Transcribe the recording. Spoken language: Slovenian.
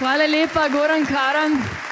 Hvala lepa, Goran Karan.